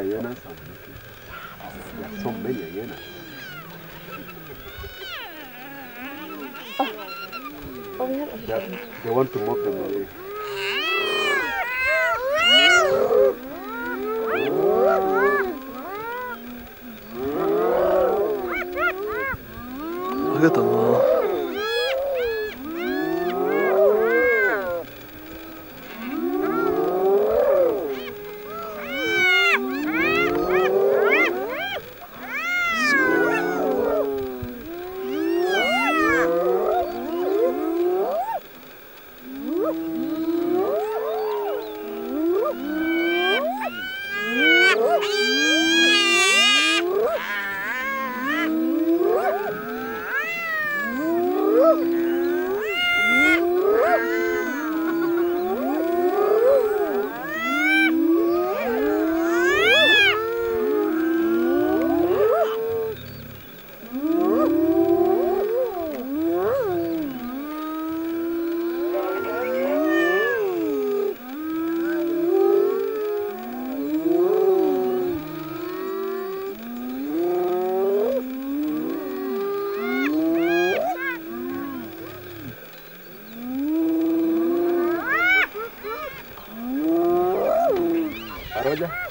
hyenas monkeys. There are so many hyenas. Oh, we have they want to move them away.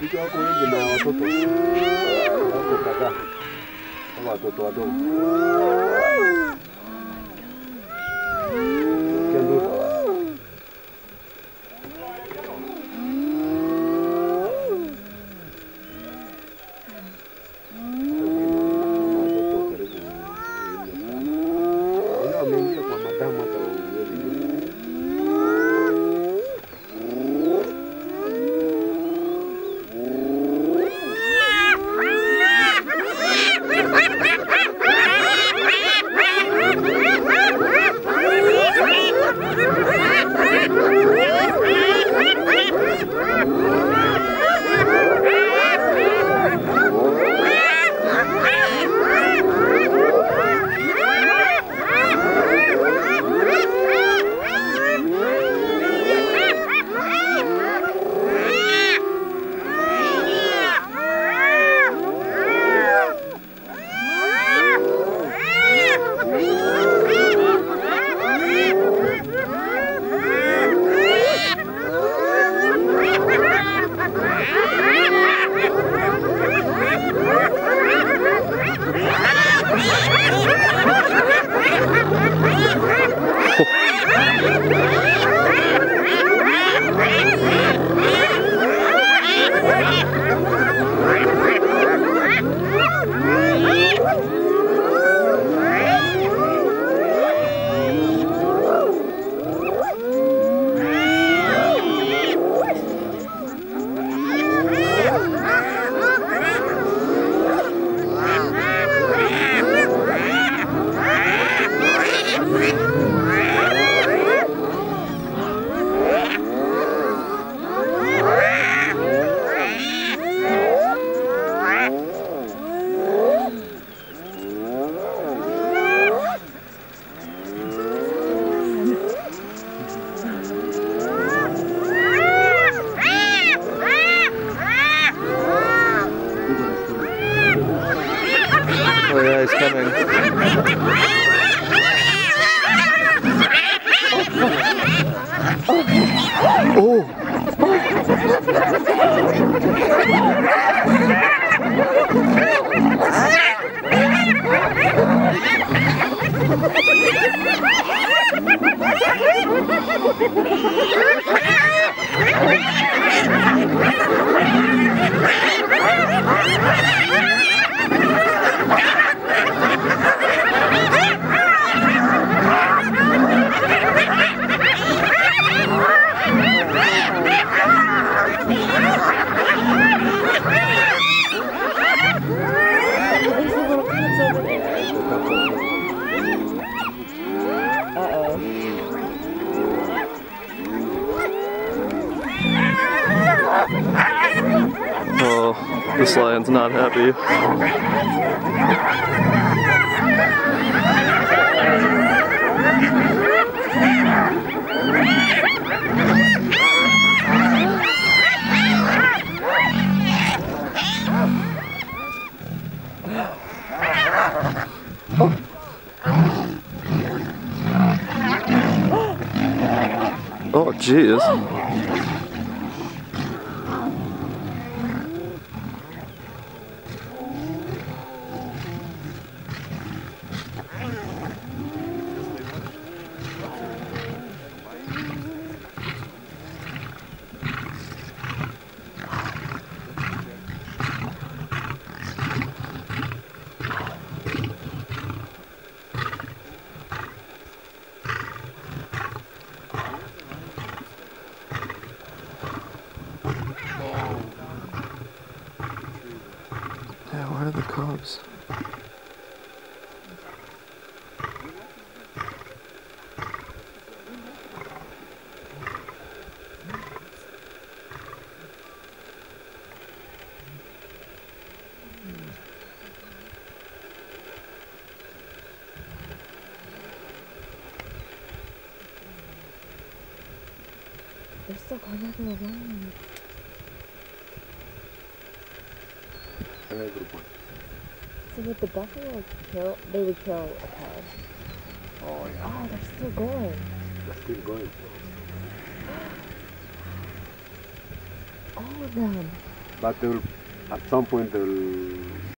Mtu wako wengi na watoto wako kadhaa kama watoto wadogo. Oh yeah, he's coming. Oh! Little Oh, this lion's not happy. Oh, jeez. Yeah, the cubs? They're still going out there alone. Very good point. So the buffalo kill? They would kill a cub. Oh yeah, Oh, they're still going. they're still going. All of them. But they will, at some point they will